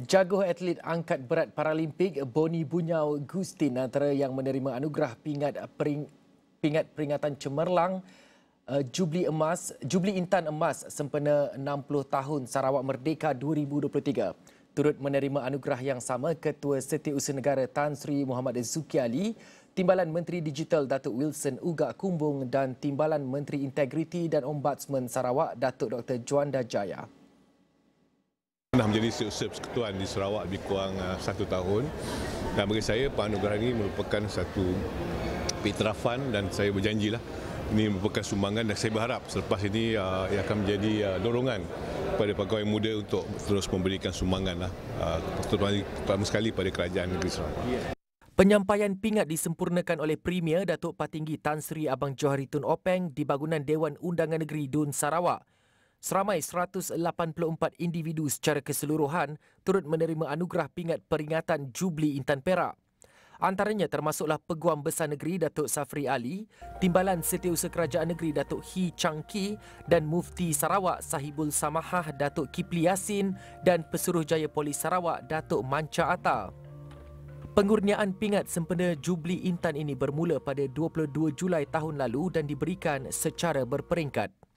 Jaguh atlet angkat berat Paralimpik Boni Bunyau Gustin antara yang menerima anugerah pingat pering, pingat peringatan cemerlang uh, Jubli Emas Jubli Intan Emas sempena 60 tahun Sarawak Merdeka 2023. Turut menerima anugerah yang sama Ketua Setiausaha Negara Tan Sri Muhammad Zuki Ali, Timbalan Menteri Digital Datuk Wilson Uga Kumbung dan Timbalan Menteri Integriti dan Ombudsman Sarawak Datuk Dr. Juanda Jaya. Pernah menjadi setiausaha persekutuan di Sarawak lebih kurang uh, satu tahun dan bagi saya penganugerah ini merupakan satu petrafan dan saya berjanjilah ini merupakan sumbangan dan saya berharap selepas ini uh, ia akan menjadi uh, dorongan kepada pegawai muda untuk terus memberikan sumbangan lah, uh, terutama sekali pada kerajaan negeri Sarawak. Penyampaian pingat disempurnakan oleh Premier Datuk Patinggi Tan Sri Abang Johari Tun Openg di bangunan Dewan Undangan Negeri Dun Sarawak. Seramai 184 individu secara keseluruhan turut menerima anugerah pingat peringatan Jubli Intan Perak. Antaranya termasuklah Peguam Besar Negeri Datuk Safri Ali, Timbalan Setiausaha Kerajaan Negeri Datuk He Chang Ki dan Mufti Sarawak Sahibul Samahah Datuk Kipli Yasin dan Pesuruhjaya Polis Sarawak Datuk Manca Atta. Pengurniaan pingat sempena Jubli Intan ini bermula pada 22 Julai tahun lalu dan diberikan secara berperingkat.